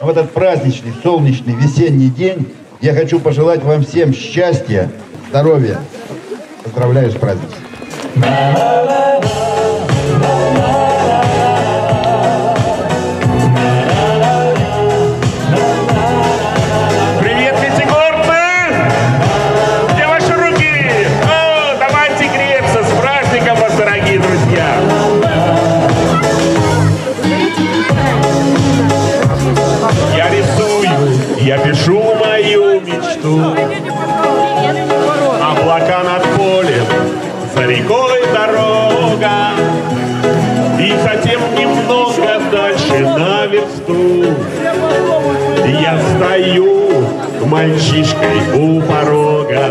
в этот праздничный, солнечный, весенний день я хочу пожелать вам всем счастья, здоровья. Поздравляю с праздником. Я пишу мою мечту. Облака над полем, за рекой дорога. И затем немного дальше на версту Я стою мальчишкой у порога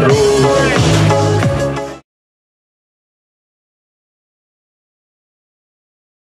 road